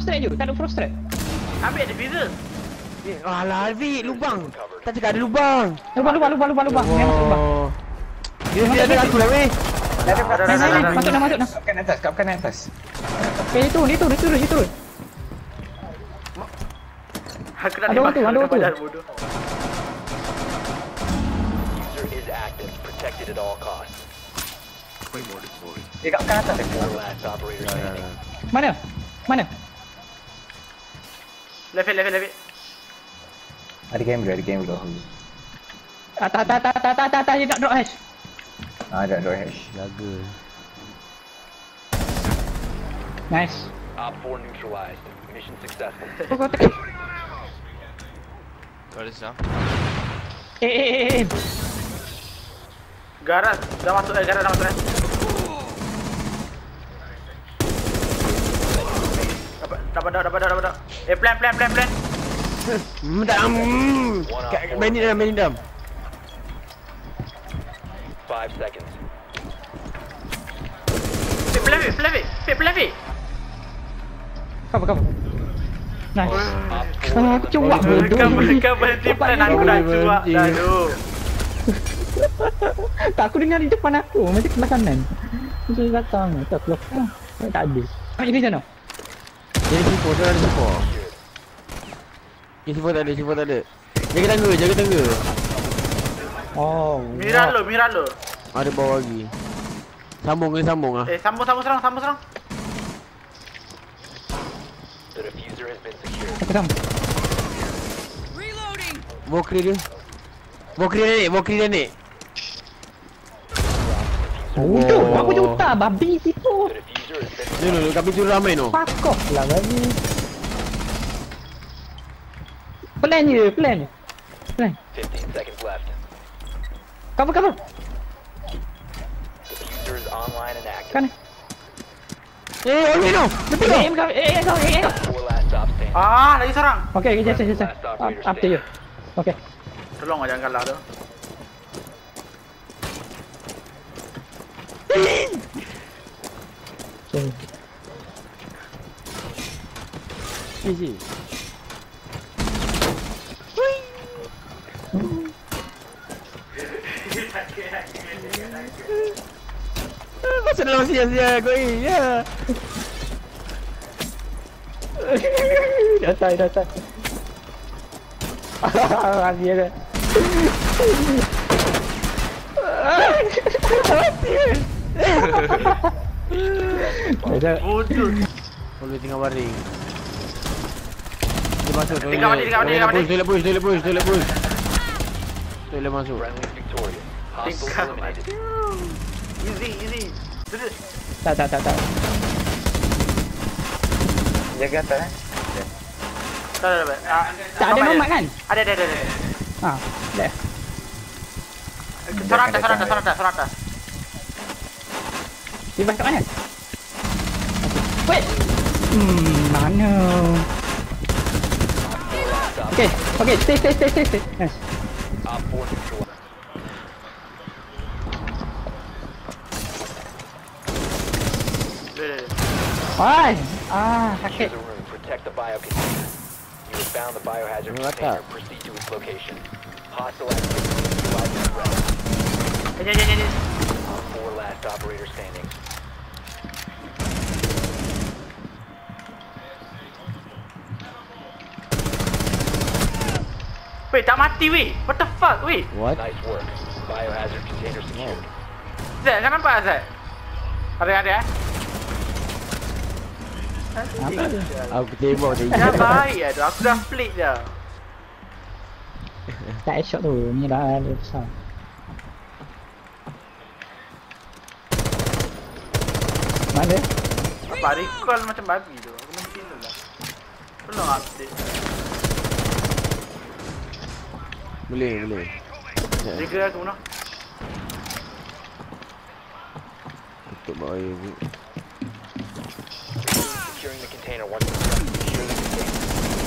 Ju, ya. tak ada Ju, tak ada. Ambil diffuser. Eh, Alah Alfi, lubang. Tak cakap ada lubang. Lubang, lubang, lubang, lubang, lubang. Memang masuk lubang. Oh. Dia dia ada aku lah weh. Dah ada nice. Masuk dah, masuk dah. Kapkan atas, kapkan atas. Okay, dia turun, dia turun, dia turun, dia turun. Aku nak Ada orang tu, ada orang tu. badan bodoh. User is active, protected at all costs. Dia kapkan atas. Four last operator standing. Mana? Mana? Level, level, level. Ada kamera, ada kamera. Atas, atas, atas, atas, atas, atas, dia nak drop hash. Ah, ada door hash. Jaga. Nice. Op 4 neutralized. Mission successful. Kau kau tekan. Kau ada senang? Eh, eh, eh, eh. Garas dah masuk eh, garas dah masuk eh. Dapat dah, dapat dah, dapat dah. Eh plan plan plan plan. Hmm, tak hmm. Kat main ni dah, main ni dah. Five seconds. Plan plan. Fit plan fit. Cover, cover. Nice. Op 4 aku cuak bodoh. Kau kau berhenti plan aku dah cuak dah tu. Tak aku dengar di depan aku Macam sebelah kanan Macam datang Tak keluar ah, Tak ada Ambil di sana Jadi C4, tu ada C4. C4 tak ada, C4 tak ada. Jaga tangga, jaga tangga. Oh Mira lo, mira lo. Ada bawah lagi. Sambung ke sambung ah. Eh sambung sambung serang, sambung serang. The diffuser has been secured. Aku sama Bawa clear dia. Bawa clear dia naik, Bodoh Oh. Aku juta Babi situ Ni no, no, kami tu ramai no. Fuck off lah babi Plan je Plan je Plan 15 seconds left. Cover cover diffuser is online and active. Kan Eh, me no. Eh no. eh Eh eh Eh. Ah, lagi serang. Okay okay jasa jasa Up up to you Okay Tolong jangan kalah tu. Okay Si, si. Masuk dalam sia-sia kau ni. Ya. Datai datai Dia kan Dah Bodoh. Boleh tinggal baring. Dia masuk toilet. Tinggal balik, tinggal balik, tinggal balik. Toilet push, toilet push, toilet push. Toilet masuk. Tinggal. Easy, easy. Tak tak tak tak Jaga atas eh. Tak ada, tak ada. Ah, Tak ada nomad kan? Ada, ada, ada. ada. Ha Dah Serang atas, serang atas, serang atas, serang atas. Bebas kat mana? Wait Hmm Mana Four last stop. Okay Okay stay stay stay stay stay Nice Op 4 neutralized. Duduk, duduk. Ay Ah Secure sakit the room. Protect the bio container. You have found the biohazard What container. the? Proceed to its location. Hostile activity. Neutralize the threat. Eh, jom, jom, jom, jom. Op 4 last operator standing. Wait, tak mati weh. What the fuck weh? What? Nice work. Biohazard container secured. Kau nampak tak Zat? Ada, ada eh? Apa tu? Aku tembak dia. Dah baik lah tu. Aku dah flick dah. Tak headshot tu Ni dah ada besar Mana? Apa recall macam babi tu. Aku mesti dulu lah. Tolong update. Boleh, boleh. Trigger aku mana? Tutup bawah air ni. Securing the container once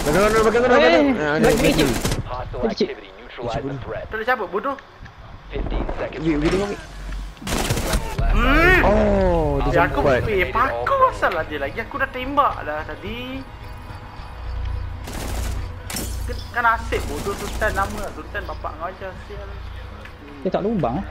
bagai mana, Eh, bagai mana. Ah, bagi ada, kecil. ada. Hostile Kecil. activity. Neutralize the threat. Tu dia cabut bodoh. 15 seconds Wait, wait, remaining. tengok. Hmm. Oh, dia Ya aku sempat. eh paku salah dia lagi aku dah tembak dah tadi. Kan, kan asyik bodoh Sultan lama Sultan bapak kau aja sial. Dia tak lubang eh.